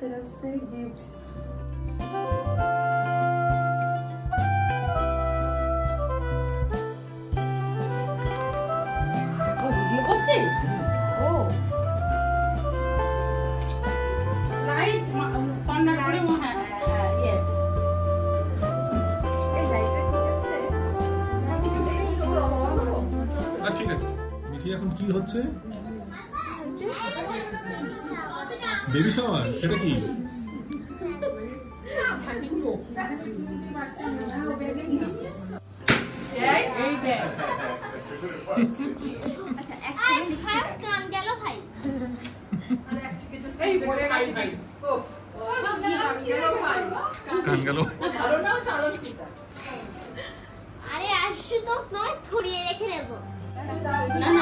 तरफ से गिफ्ट ও ভিডিও করছিস ও লাইট কর্নার করে হ্যাঁ হ্যাঁ ইয়েস এই লাইটটা ঠিক আছে না ঠিক আছে মিঠি এখন কি হচ্ছে বেবি শাওয়ার সেটা কি? আচ্ছা আর কান গেল। আসু তো নয় ছড়িয়ে রেখে দেবো। না না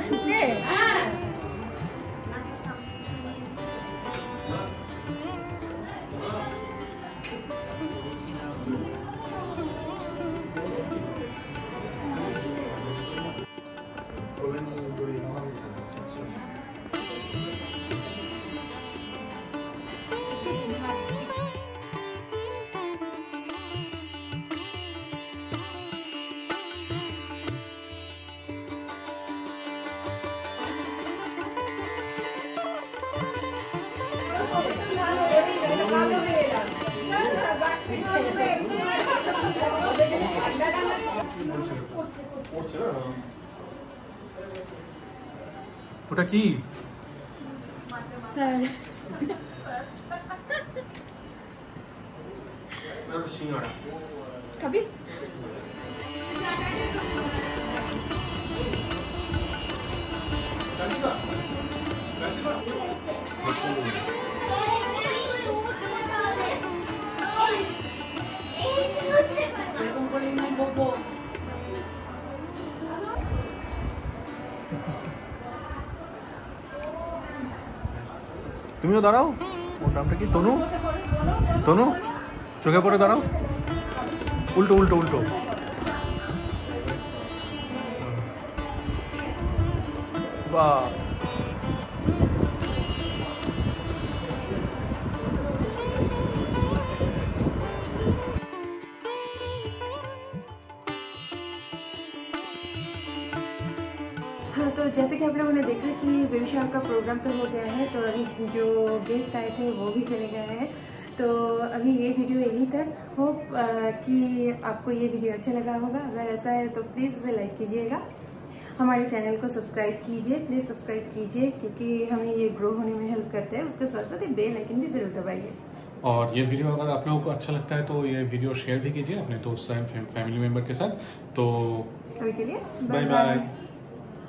是不认 Por aqui. Sério. Nossa senhora. Cabi? তুমিও দাঁড়াও। ওর নামটা কি? তনু? তনু? চোখে পড়ে দাঁড়াও। উল্টো উল্টো উল্টো। বাহ। हाँ तो जैसे कि आप लोगों ने देखा कि बेबी शावर का प्रोग्राम तो हो गया है तो अभी जो गेस्ट आए थे वो भी चले गए हैं। तो अभी ये वीडियो यहीं तक। होप कि आपको ये वीडियो अच्छा लगा होगा। अगर ऐसा है तो प्लीज़ इसे लाइक कीजिएगा। हमारे चैनल को सब्सक्राइब कीजिए। प्लीज़ सब्सक्राइब कीजिए क्योंकि हमें ये ग्रो होने में हेल्प करता है। उसके साथ साथ ये बेल आइकन भी ज़रूर दबाइए। और ये वीडियो अगर आप लोगों को अच्छा लगता है तो ये वीडियो शेयर भी कीजिए अपने दोस्त फैमिली मेंबर के साथ। तो अभी चलिए बाय बाय।